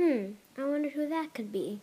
Hmm, I wonder who that could be.